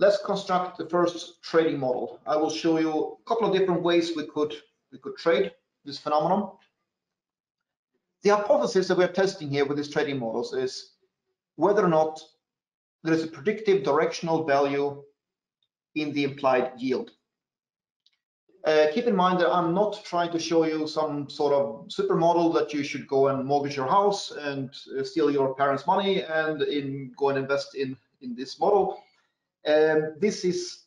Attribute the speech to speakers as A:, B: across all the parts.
A: let's construct the first trading model. I will show you a couple of different ways we could we could trade this phenomenon. The hypothesis that we're testing here with these trading models is whether or not there is a predictive directional value in the implied yield. Uh, keep in mind that I'm not trying to show you some sort of super model that you should go and mortgage your house and uh, steal your parents' money and in go and invest in in this model. Um, this is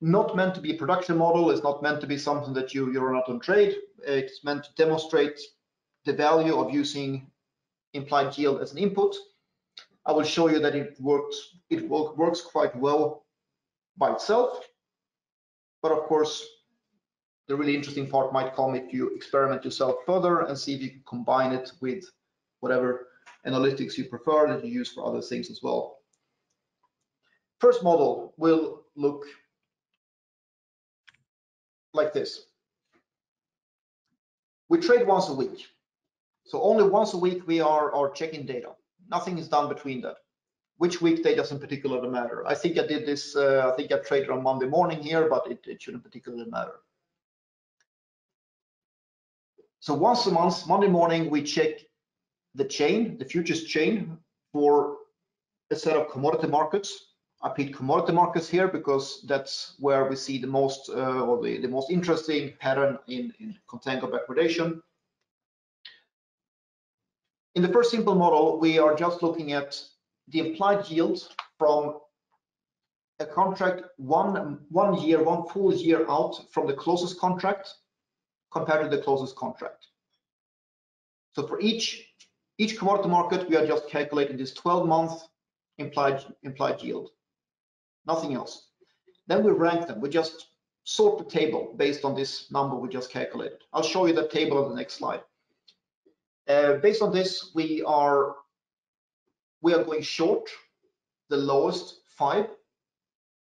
A: not meant to be a production model. It's not meant to be something that you you run out on trade. It's meant to demonstrate the value of using implied yield as an input. I will show you that it works. It works quite well by itself, but of course the really interesting part might come if you experiment yourself further and see if you can combine it with whatever analytics you prefer that you use for other things as well. First model will look like this. We trade once a week. So only once a week we are, are checking data. Nothing is done between that. Which weekday doesn't particularly matter. I think I did this, uh, I think I traded on Monday morning here, but it, it shouldn't particularly matter. So once a month, Monday morning, we check the chain, the futures chain for a set of commodity markets. I picked commodity markets here because that's where we see the most uh, or the, the most interesting pattern in, in contango backwardation. In the first simple model, we are just looking at the implied yield from a contract one one year, one full year out from the closest contract compared to the closest contract. So for each each commodity market, we are just calculating this 12-month implied implied yield, nothing else. Then we rank them. We just sort the table based on this number we just calculated. I'll show you the table on the next slide. Uh, based on this, we are we are going short the lowest five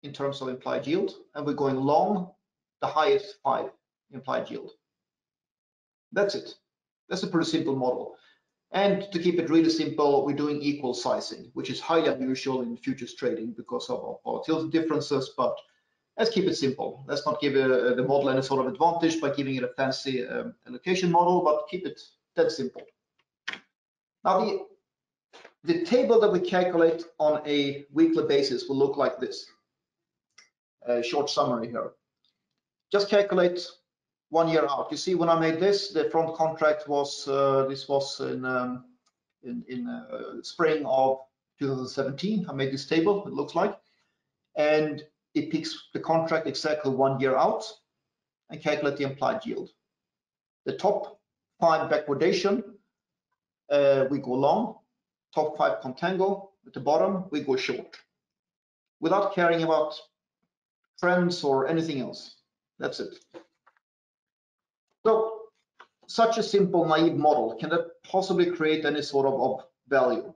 A: in terms of implied yield, and we're going long the highest five implied yield. That's it. That's a pretty simple model. And to keep it really simple, we're doing equal sizing, which is highly unusual in futures trading because of volatility differences, but let's keep it simple. Let's not give uh, the model any sort of advantage by giving it a fancy um, allocation model, but keep it that simple. Now, the, the table that we calculate on a weekly basis will look like this. A short summary here. Just calculate one year out. You see, when I made this, the front contract was uh, this was in um, in, in uh, spring of 2017. I made this table. It looks like, and it picks the contract exactly one year out and calculate the implied yield. The top five backwardation, uh, we go long. Top five contango at the bottom, we go short, without caring about trends or anything else. That's it. Such a simple naive model, can that possibly create any sort of, of value?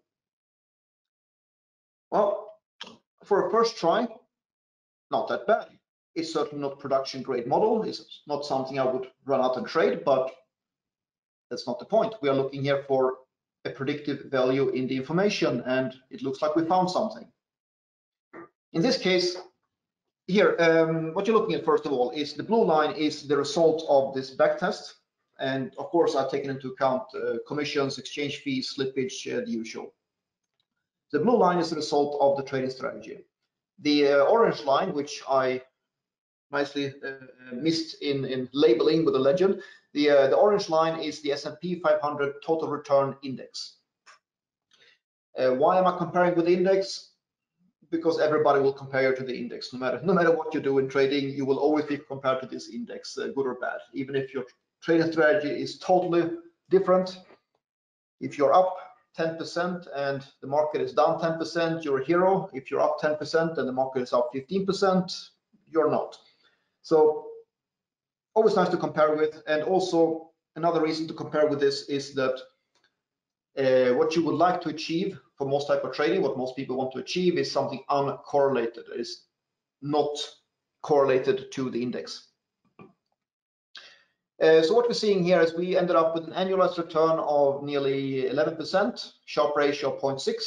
A: Well, for a first try, not that bad. It's certainly not production grade model. It's not something I would run out and trade, but that's not the point. We are looking here for a predictive value in the information, and it looks like we found something. In this case, here, um, what you're looking at first of all is the blue line is the result of this backtest. And of course, I've taken into account uh, commissions, exchange fees, slippage, uh, the usual. The blue line is the result of the trading strategy. The uh, orange line, which I nicely uh, missed in, in labeling with a legend, the, uh, the orange line is the S&P 500 total return index. Uh, why am I comparing with the index? because everybody will compare you to the index. No matter no matter what you do in trading, you will always be compared to this index, uh, good or bad. Even if your trading strategy is totally different, if you're up 10% and the market is down 10%, you're a hero. If you're up 10% and the market is up 15%, you're not. So always nice to compare with. And also another reason to compare with this is that uh, what you would like to achieve for most type of trading, what most people want to achieve is something uncorrelated, is not correlated to the index. Uh, so what we're seeing here is we ended up with an annualized return of nearly 11%, Sharpe ratio of 0.6.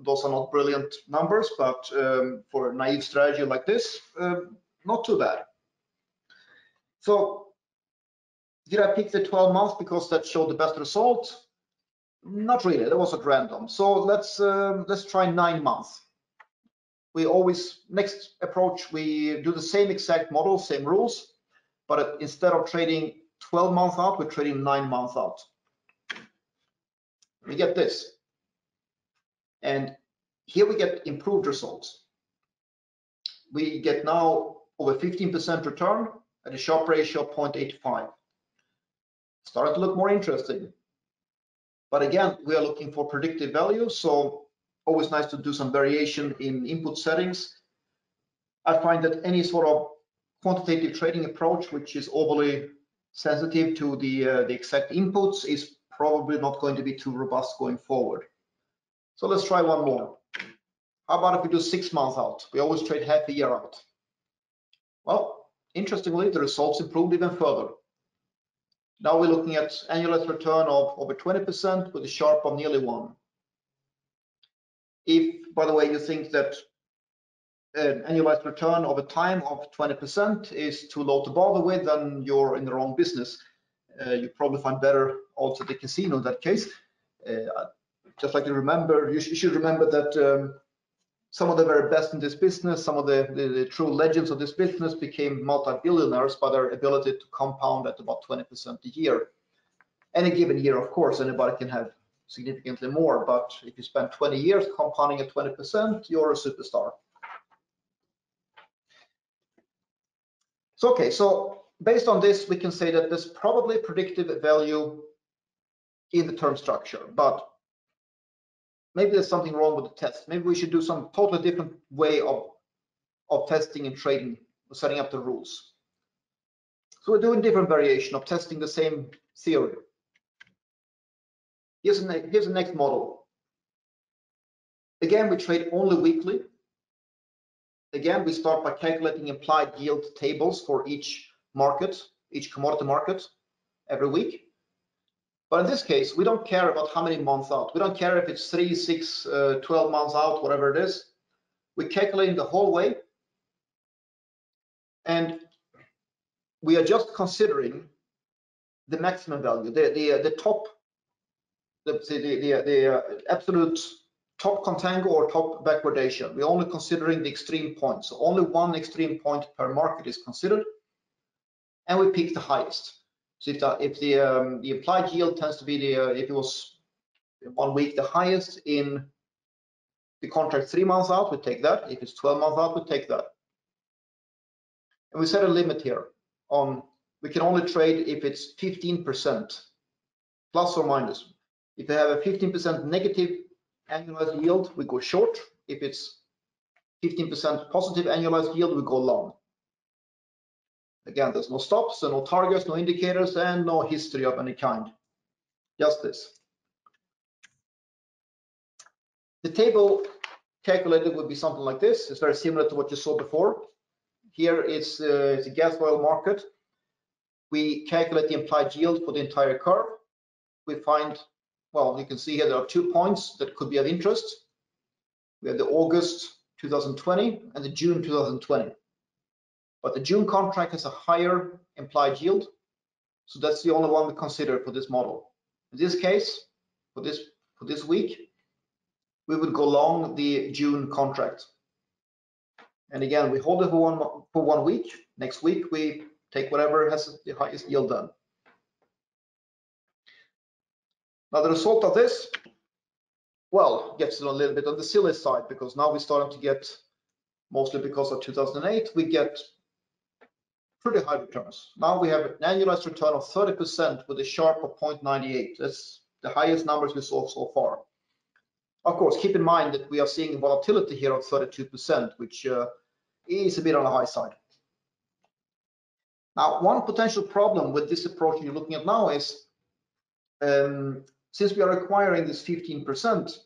A: Those are not brilliant numbers, but um, for a naive strategy like this, um, not too bad. So did I pick the 12 months because that showed the best result? Not really, that was at random. So let's um, let's try nine months. We always, next approach, we do the same exact model, same rules, but instead of trading 12 months out, we're trading nine months out. We get this. And here we get improved results. We get now over 15% return at a Sharpe ratio of 0.85. Starting to look more interesting. But again, we are looking for predictive value, so always nice to do some variation in input settings. I find that any sort of quantitative trading approach, which is overly sensitive to the, uh, the exact inputs, is probably not going to be too robust going forward. So let's try one more. How about if we do six months out? We always trade half a year out. Well, interestingly, the results improved even further. Now we're looking at annualized return of over 20% with a Sharpe of nearly one. If, by the way, you think that an annualized return over time of 20% is too low to bother with, then you're in the wrong business. Uh, you probably find better also the casino in that case. Uh, just like you remember, you, sh you should remember that um, some of the very best in this business, some of the, the, the true legends of this business became multi-billionaires by their ability to compound at about 20% a year. Any given year, of course, anybody can have significantly more, but if you spend 20 years compounding at 20%, you're a superstar. So, okay, so based on this, we can say that there's probably predictive value in the term structure, but maybe there's something wrong with the test. Maybe we should do some totally different way of, of testing and trading, setting up the rules. So we're doing different variation of testing the same theory. Here's, an, here's the next model. Again, we trade only weekly. Again, we start by calculating implied yield tables for each market, each commodity market every week. But in this case, we don't care about how many months out. We don't care if it's three, six, uh, 12 months out, whatever it is. We're calculating the whole way. And we are just considering the maximum value, the, the, the top, the, the, the, the uh, absolute top contango or top backwardation. We're only considering the extreme points. So only one extreme point per market is considered. And we pick the highest. So if the, if the, um, the implied yield tends to be the, uh, if it was one week the highest in the contract three months out, we take that. If it's 12 months out, we take that. And we set a limit here on, we can only trade if it's 15% plus or minus. If you have a 15% negative annualized yield, we go short. If it's 15% positive annualized yield, we go long. Again, there's no stops, no targets, no indicators, and no history of any kind. Just this. The table calculated would be something like this. It's very similar to what you saw before. Here is uh, the gas oil market. We calculate the implied yield for the entire curve. We find, well, you can see here there are two points that could be of interest. We have the August 2020 and the June 2020 but the June contract has a higher implied yield. So that's the only one we consider for this model. In this case, for this for this week, we would go long the June contract. And again, we hold it for one for one week. Next week, we take whatever has the highest yield done. Now the result of this, well, gets a little bit on the silly side because now we're starting to get, mostly because of 2008, we get pretty high returns. Now we have an annualized return of 30% with a Sharpe of 0.98. That's the highest numbers we saw so far. Of course, keep in mind that we are seeing volatility here of 32%, which uh, is a bit on the high side. Now, one potential problem with this approach you're looking at now is, um, since we are acquiring this 15%,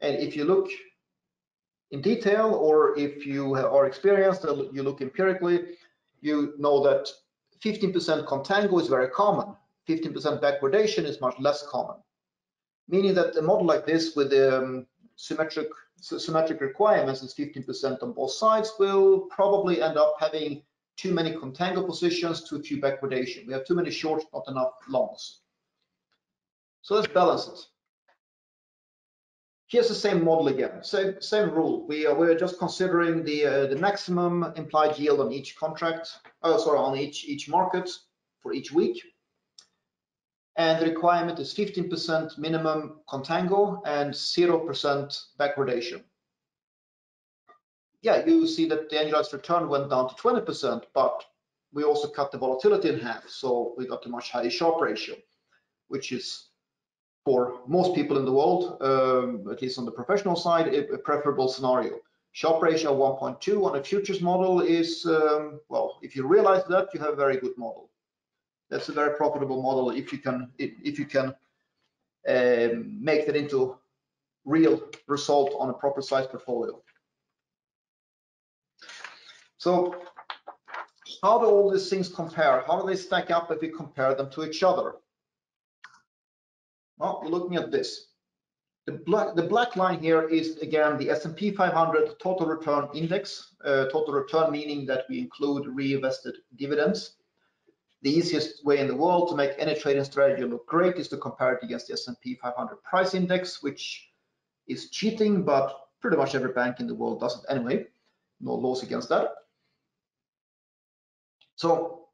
A: and if you look in detail or if you are experienced, you look empirically, you know that 15% contango is very common. 15% backwardation is much less common. Meaning that a model like this with um, symmetric symmetric requirements is 15% on both sides, we'll probably end up having too many contango positions, too few backwardation. We have too many shorts, not enough longs. So let's balance it. Here's the same model again, same same rule. We are we're just considering the uh, the maximum implied yield on each contract, oh sorry, on each each market for each week. And the requirement is 15% minimum contango and 0% backwardation. Yeah, you see that the annualized return went down to 20%, but we also cut the volatility in half, so we got a much higher Sharpe ratio, which is for most people in the world, um, at least on the professional side, a, preferable scenario. Sharpe ratio 1.2 on a futures model is, um, well, if you realize that, you have a very good model. That's a very profitable model if you can if you can um, make that into real result on a proper size portfolio. So how do all these things compare? How do they stack up if we compare them to each other? Well, we're looking at this. The black, the black line here is again the S&P 500 total return index. Uh, total return meaning that we include reinvested dividends. The easiest way in the world to make any trading strategy look great is to compare it against the S&P 500 price index, which is cheating, but pretty much every bank in the world does it anyway. No laws against that. So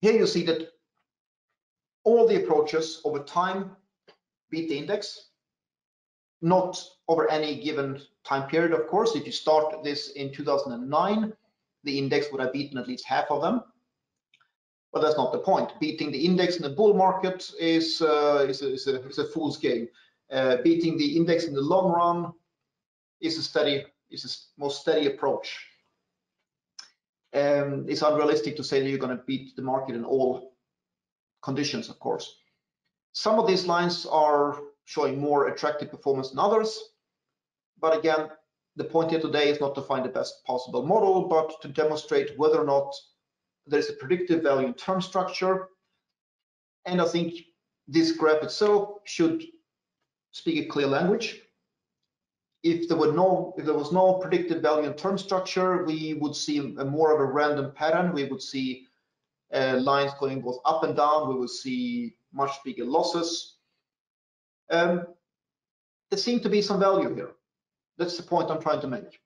A: here you see that all the approaches over time beat the index, not over any given time period, of course. If you start this in 2009, the index would have beaten at least half of them. But that's not the point. Beating the index in the bull market is, uh, is, a, is, a, is, a, fool's game. Uh, beating the index in the long run is a steady, is a most steady approach. Um, it's unrealistic to say that you're going to beat the market in all conditions, of course. Some of these lines are showing more attractive performance than others. But again, the point here today is not to find the best possible model, but to demonstrate whether or not there's a predictive value in term structure. And I think this graph itself should speak a clear language. If there were no, if there was no predictive value in term structure, we would see a more of a random pattern. We would see uh, lines going both up and down. We will see much bigger losses. Um, there seems to be some value here. That's the point I'm trying to make.